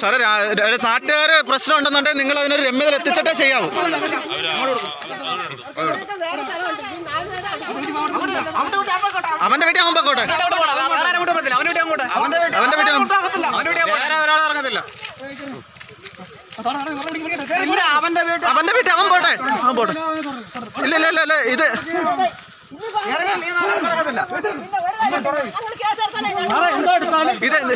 സാറേ നാട്ടുകാര് പ്രശ്നം ഉണ്ടെന്നുണ്ടെങ്കിൽ നിങ്ങൾ അതിനൊരു രമ്യതയിൽ എത്തിച്ചിട്ടേ ചെയ്യാവൂ. അവന്റെ വീട്ടിൽ അവൻ പൊക്കോട്ടെ അവന്റെ വീട്ടിൽ അവൻ- വേറെ ഒരാൾ ഇറങ്ങത്തില്ല. അവന്റെ വീട്ടിൽ അവൻ പോട്ടെ. അവൻ പോട്ടെ ഇല്ല ഇല്ല ഇല്ല ഇത് ഇത് ഇത് എന്ത്?